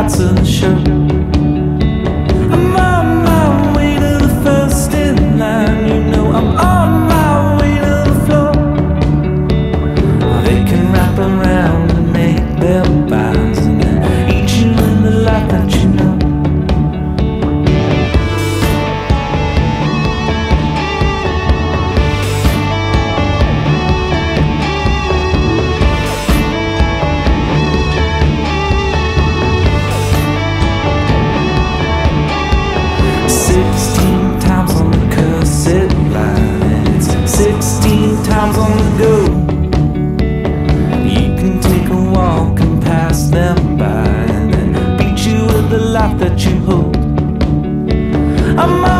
lights of the show. life that you hold. I'm